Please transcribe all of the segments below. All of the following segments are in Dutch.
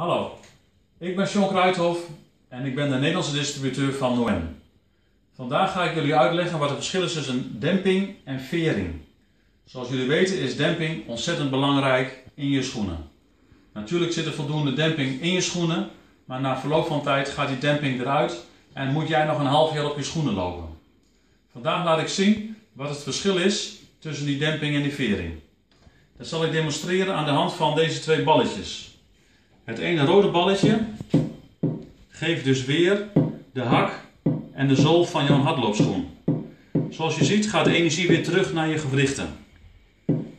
Hallo, ik ben Sean Kruithof en ik ben de Nederlandse distributeur van Noen. Vandaag ga ik jullie uitleggen wat het verschil is tussen demping en vering. Zoals jullie weten is demping ontzettend belangrijk in je schoenen. Natuurlijk zit er voldoende demping in je schoenen, maar na verloop van tijd gaat die demping eruit en moet jij nog een half jaar op je schoenen lopen. Vandaag laat ik zien wat het verschil is tussen die demping en die vering. Dat zal ik demonstreren aan de hand van deze twee balletjes. Het ene rode balletje geeft dus weer de hak en de zool van jouw hardloopschoen. Zoals je ziet gaat de energie weer terug naar je gewrichten.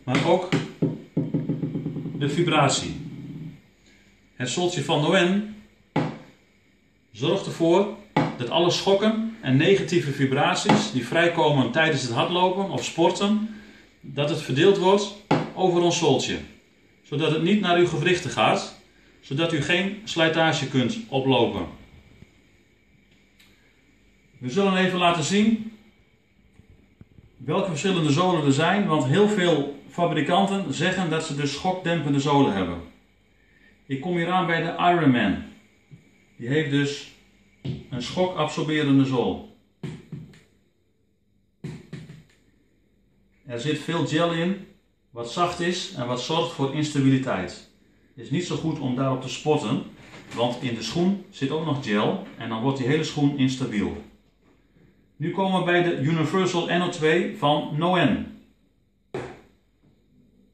Maar ook de vibratie. Het zooltje van Noen zorgt ervoor dat alle schokken en negatieve vibraties die vrijkomen tijdens het hardlopen of sporten, dat het verdeeld wordt over ons zooltje. Zodat het niet naar uw gewrichten gaat, zodat u geen slijtage kunt oplopen. We zullen even laten zien welke verschillende zolen er zijn, want heel veel fabrikanten zeggen dat ze dus schokdempende zolen hebben. Ik kom hier aan bij de Ironman. Die heeft dus een schokabsorberende zool. Er zit veel gel in, wat zacht is en wat zorgt voor instabiliteit. Is niet zo goed om daarop te sporten, want in de schoen zit ook nog gel en dan wordt die hele schoen instabiel. Nu komen we bij de Universal NO2 van Noen.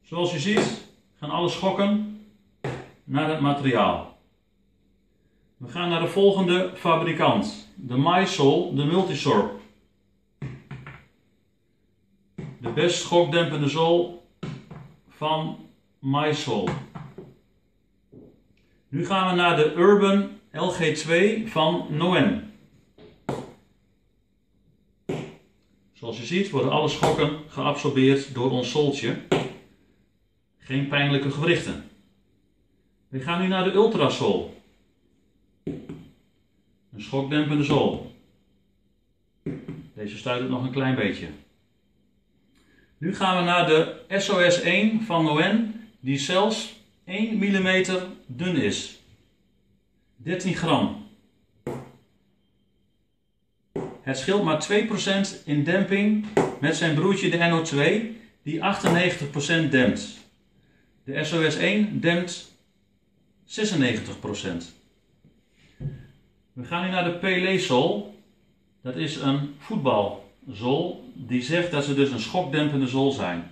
Zoals je ziet gaan alle schokken naar het materiaal. We gaan naar de volgende fabrikant, de MySol, de Multisorb. De best schokdempende zool van MySol. Nu gaan we naar de Urban LG2 van Noen. Zoals je ziet worden alle schokken geabsorbeerd door ons zooltje. Geen pijnlijke gewrichten. We gaan nu naar de Ultrasol. Een schokdempende zool. Deze stuit het nog een klein beetje. Nu gaan we naar de SOS1 van Noen, die zelfs 1 mm dun is. 13 gram. Het scheelt maar 2% in demping met zijn broertje de NO2 die 98% dempt. De SOS1 dempt 96%. We gaan nu naar de Pelé-zool. Dat is een voetbalzool die zegt dat ze dus een schokdempende zool zijn.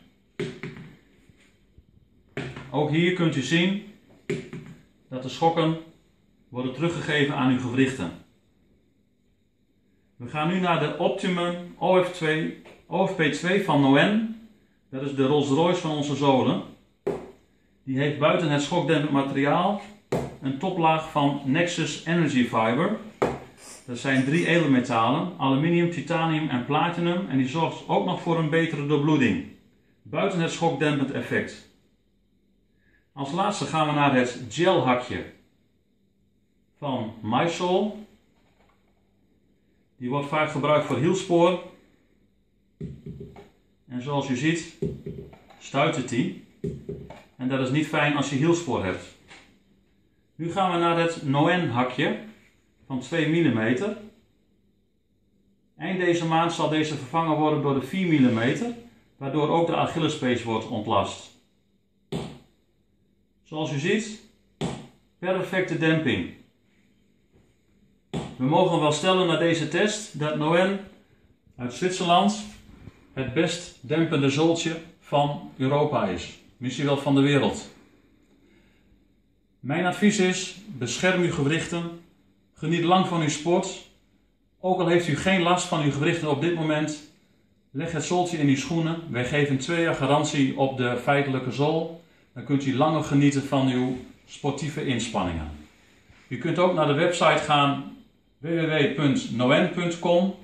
Ook hier kunt u zien dat de schokken worden teruggegeven aan uw gewrichten. We gaan nu naar de Optimum OF2, OFP2 van Noen. Dat is de Rolls Royce van onze zolen. Die heeft buiten het schokdempend materiaal een toplaag van Nexus Energy Fiber. Dat zijn drie edelmetalen, aluminium, titanium en platinum. En die zorgt ook nog voor een betere doorbloeding. Buiten het schokdempend effect. Als laatste gaan we naar het gelhakje van MySol. Die wordt vaak gebruikt voor hielspoor. En zoals u ziet, stuit het die. En dat is niet fijn als je hielspoor hebt. Nu gaan we naar het Noen hakje van 2 mm. Eind deze maand zal deze vervangen worden door de 4 mm, waardoor ook de Achillespees wordt ontlast. Zoals u ziet, perfecte demping. We mogen wel stellen na deze test dat Noen uit Zwitserland het best dempende zooltje van Europa is. Misschien wel van de wereld. Mijn advies is, bescherm uw gewrichten, geniet lang van uw sport. Ook al heeft u geen last van uw gewrichten op dit moment, leg het zooltje in uw schoenen. Wij geven twee jaar garantie op de feitelijke zool dan kunt u langer genieten van uw sportieve inspanningen. U kunt ook naar de website gaan www.noen.com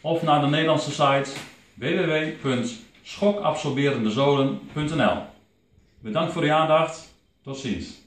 of naar de Nederlandse site www.schokabsorberendezolen.nl. Bedankt voor uw aandacht. Tot ziens.